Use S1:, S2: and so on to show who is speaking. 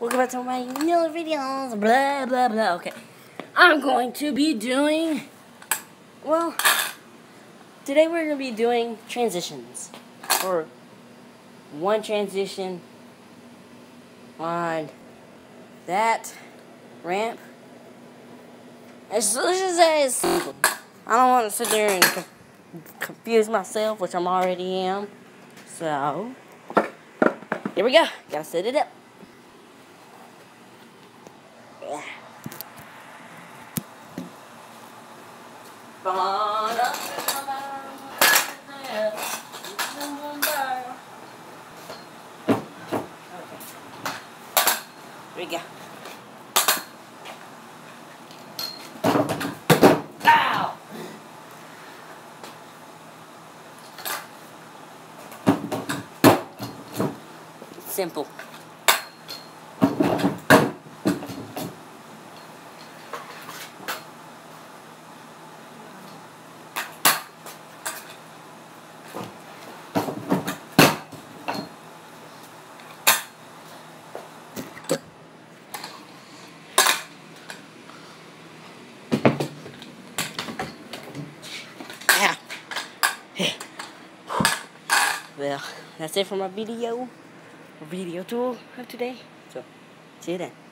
S1: welcome back to my new videos, blah, blah, blah. Okay, I'm going to be doing, well, today we're going to be doing transitions, or one transition on that ramp. As just simple. I don't want to sit there and co confuse myself, which I'm already am. So, here we go. Gotta set it up. We go. Ow! simple. Ah. Well, that's it for my video, video tour of today. So, see you then.